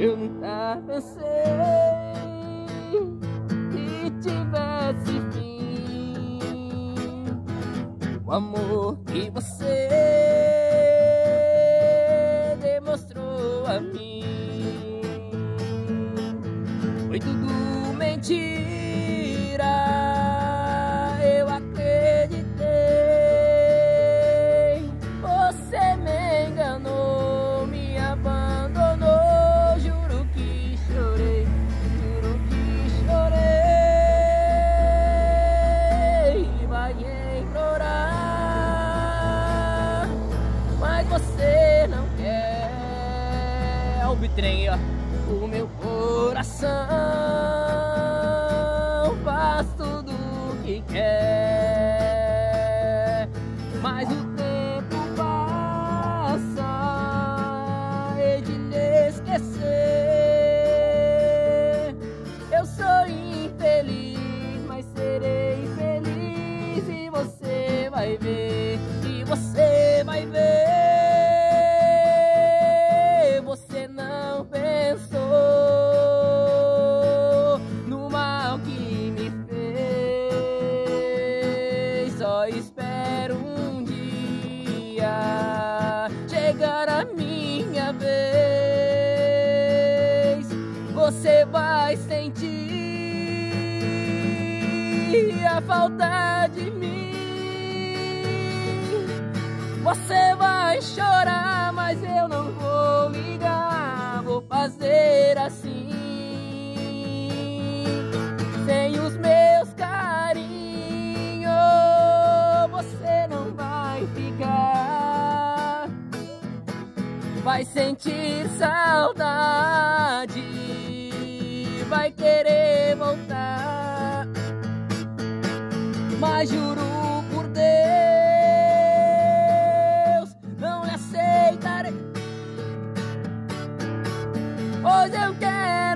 Eu nunca pensei que tivesse fim O amor que você demonstrou a mim. Foi tudo mentira bitrem, ó. O meu coração Faz tudo o que quer. Mas o espero um dia chegar a minha vez. Você vai sentir a falta de mim. Você vai chorar, mas eu não vou ligar. Vou fazer assim ficar, vai sentir saudade, vai querer voltar. Mas juro por Deus, não lhe aceitarei, pois eu quero.